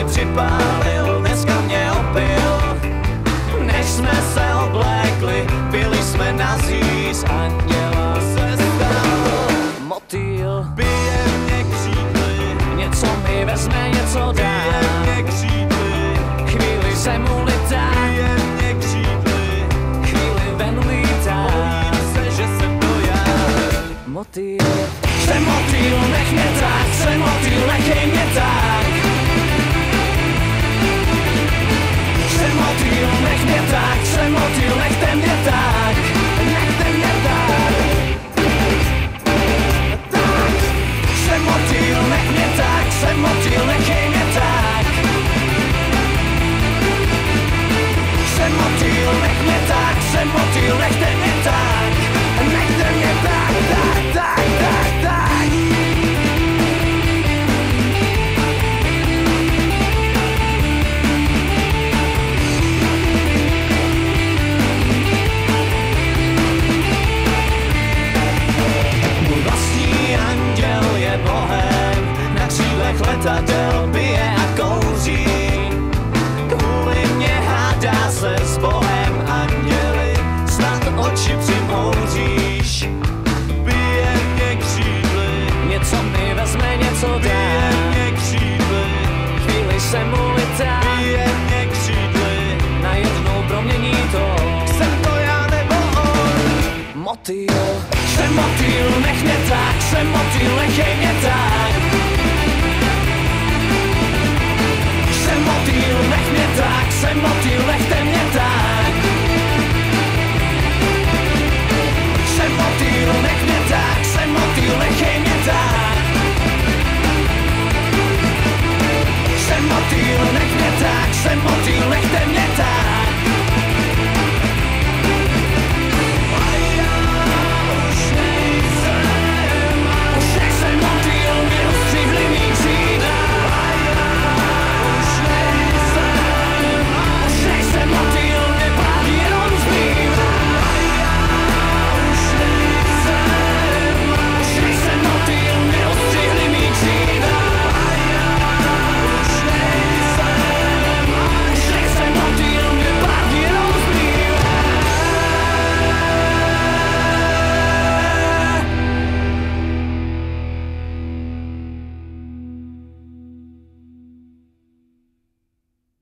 připálil, dneska mě opil. Než jsme se oblékli, byli jsme nazí z anděla se stal motýl. Bije mě křídly, Něco mi vezme, něco bije dá. mě křídly, Chvíli se mu litá, bije mě křídly. chvíli ven lítá. Bojím se, že jsem to já. Motýl. Jsem motýl, nech mě tak, jsem motýl, nechej mě tak. Letadel bije a kouří. Kvůli mě hádá se s bohem anděli, snad oči přimouříš. Bije mě křídly, Něco mi vezme, něco bije dá, mě křídly, chvíli se mu litá, bije mě křídly. najednou promění to. Jsem to já nebo on? Motýl, jsem motýl, nech mě tak, jsem motýl, nechej mě tak.